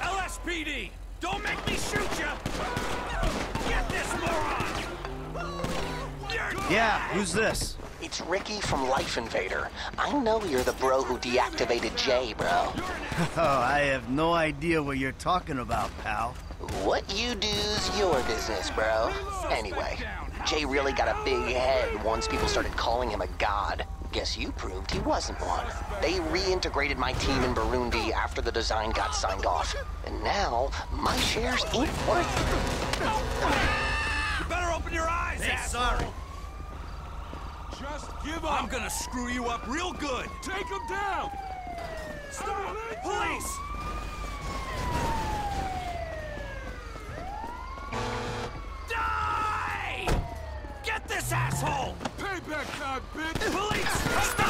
LSPD! Don't make me shoot you! Get this moron! Yeah, who's this? It's Ricky from Lifeinvader. I know you're the bro who deactivated Jay, bro. Oh, I have no idea what you're talking about, pal. What you do's your business, bro. Anyway, Jay really got a big head once people started calling him a god. Guess you proved he wasn't one. They reintegrated my team in Burundi after the design got signed off. And now, my shares ain't worth You better open your eyes, Hey, asshole! sorry. Just give up. I'm gonna screw you up real good! Take him down. Stop! Police! Die! Get this asshole! back down, bitch! Police! Stop!